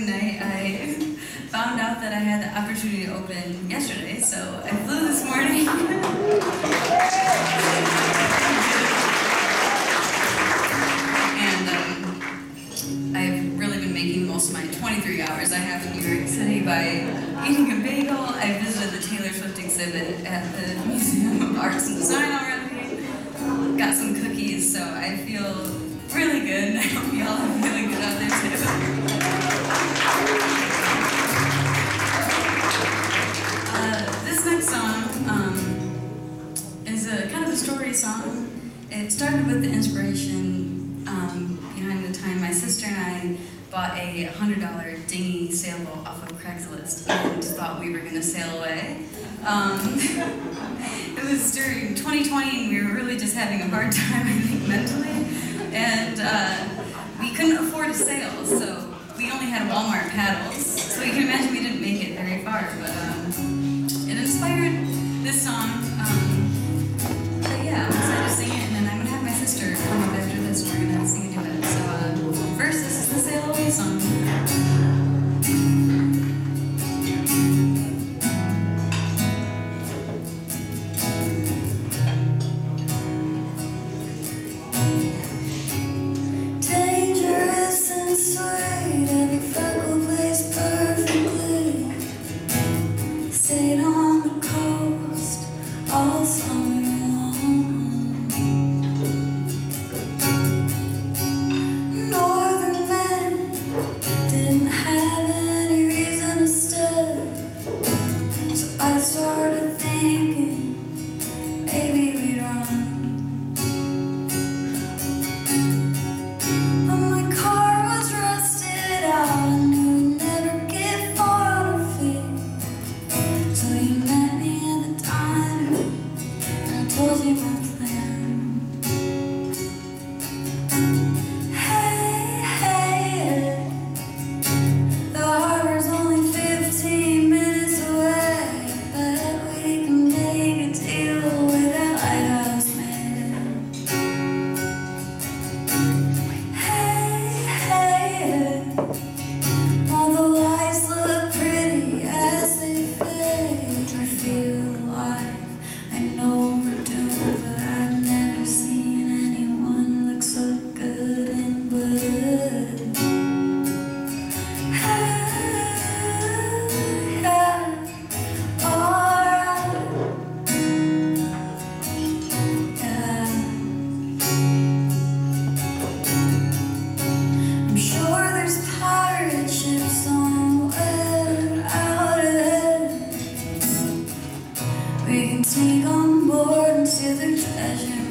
night, I found out that I had the opportunity to open yesterday, so I flew this morning. and um, I've really been making most of my 23 hours I have in New York City by eating a bagel. I visited the Taylor Swift exhibit at the Museum of Arts and Design already. Got some cookies, so I feel really good, and I hope y'all are feeling good out there too. It started with the inspiration um, behind the time my sister and I bought a $100 dinghy sailboat off of Craigslist and thought we were going to sail away. Um, it was during 2020 and we were really just having a hard time, I think, mentally. And uh, we couldn't afford a sail, so we only had Walmart paddles. So you can imagine we didn't make it very far, but um, it inspired this song. Um, We can sneak on board and see the treasure.